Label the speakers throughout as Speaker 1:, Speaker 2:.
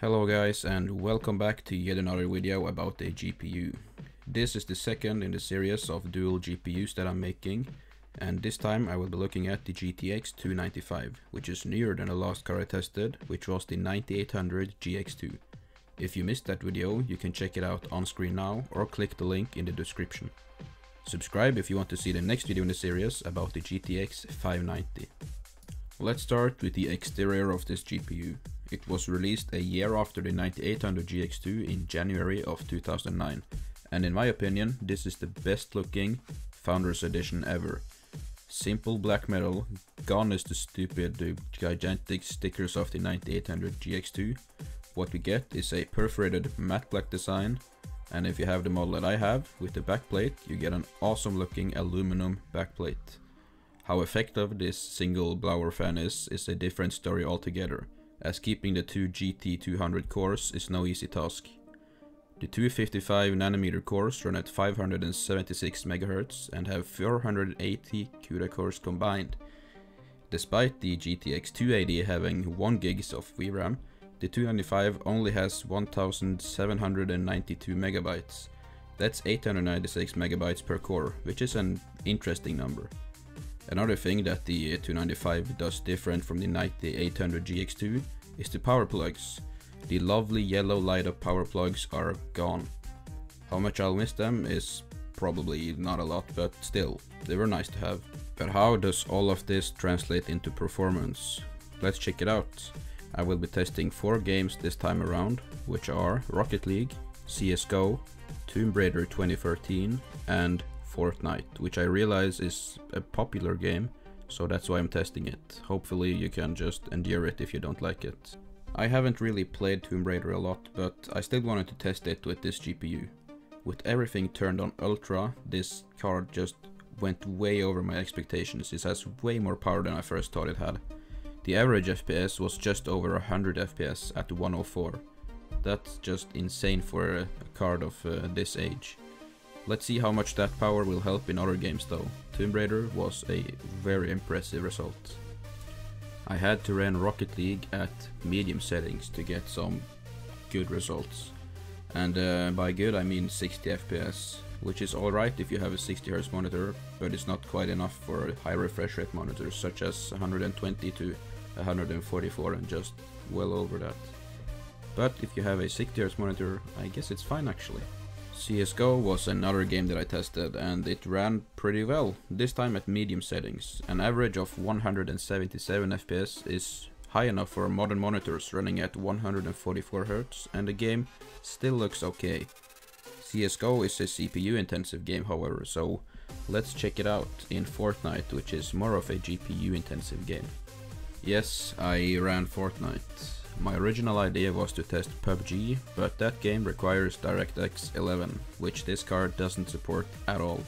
Speaker 1: Hello guys and welcome back to yet another video about a GPU. This is the second in the series of dual GPUs that I'm making and this time I will be looking at the GTX 295 which is newer than the last car I tested which was the 9800 GX2. If you missed that video you can check it out on screen now or click the link in the description. Subscribe if you want to see the next video in the series about the GTX 590. Let's start with the exterior of this GPU. It was released a year after the 9800 GX2 in January of 2009 and in my opinion this is the best looking Founders Edition ever. Simple black metal, gone is the stupid gigantic stickers of the 9800 GX2. What we get is a perforated matte black design and if you have the model that I have with the backplate you get an awesome looking aluminum backplate. How effective this single blower fan is is a different story altogether as keeping the two GT200 cores is no easy task. The 255 nanometer cores run at 576 MHz and have 480 CUDA cores combined. Despite the GTX 280 having 1 gigs of VRAM, the 295 only has 1792 megabytes. That's 896 megabytes per core, which is an interesting number. Another thing that the 295 does different from the 9800 GX2 is the power plugs. The lovely yellow light up power plugs are gone. How much I'll miss them is probably not a lot, but still, they were nice to have. But how does all of this translate into performance? Let's check it out. I will be testing 4 games this time around, which are Rocket League, CSGO, Tomb Raider 2013 and Fortnite, which I realize is a popular game, so that's why I'm testing it. Hopefully you can just endure it if you don't like it. I haven't really played Tomb Raider a lot, but I still wanted to test it with this GPU. With everything turned on ultra, this card just went way over my expectations. It has way more power than I first thought it had. The average FPS was just over 100 FPS at 104. That's just insane for a card of uh, this age. Let's see how much that power will help in other games though. Tomb Raider was a very impressive result. I had to run Rocket League at medium settings to get some good results. And uh, by good I mean 60 FPS, which is alright if you have a 60Hz monitor, but it's not quite enough for high refresh rate monitors such as 120 to 144 and just well over that. But if you have a 60Hz monitor, I guess it's fine actually. CSGO was another game that I tested and it ran pretty well, this time at medium settings. An average of 177 FPS is high enough for modern monitors running at 144Hz and the game still looks okay. CSGO is a CPU intensive game however, so let's check it out in Fortnite which is more of a GPU intensive game. Yes, I ran Fortnite. My original idea was to test PUBG, but that game requires DirectX 11, which this card doesn't support at all.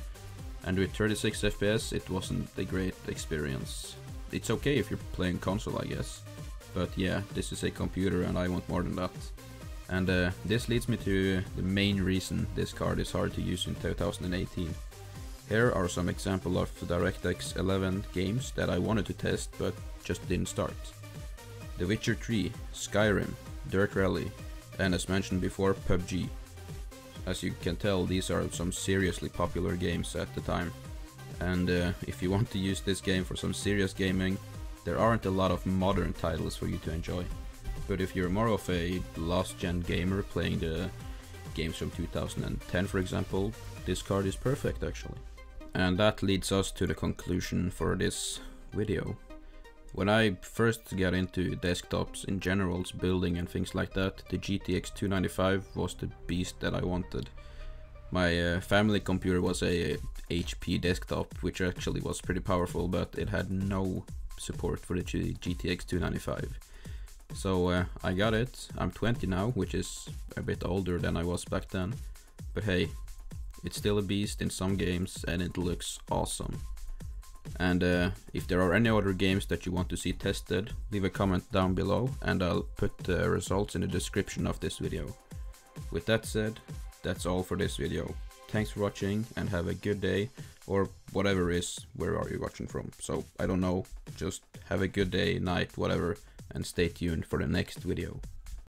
Speaker 1: And with 36 FPS it wasn't a great experience. It's okay if you're playing console I guess. But yeah, this is a computer and I want more than that. And uh, this leads me to the main reason this card is hard to use in 2018. Here are some examples of DirectX 11 games that I wanted to test but just didn't start. The Witcher 3, Skyrim, Dirt Rally, and as mentioned before, PUBG. As you can tell, these are some seriously popular games at the time. And uh, if you want to use this game for some serious gaming, there aren't a lot of modern titles for you to enjoy. But if you're more of a last gen gamer playing the games from 2010 for example, this card is perfect actually. And that leads us to the conclusion for this video. When I first got into desktops in general, building and things like that, the GTX 295 was the beast that I wanted. My uh, family computer was a HP desktop, which actually was pretty powerful, but it had no support for the G GTX 295. So uh, I got it. I'm 20 now, which is a bit older than I was back then. But hey, it's still a beast in some games and it looks awesome. And uh, if there are any other games that you want to see tested, leave a comment down below and I'll put the results in the description of this video. With that said, that's all for this video. Thanks for watching and have a good day or whatever is where are you watching from. So I don't know, just have a good day, night, whatever and stay tuned for the next video.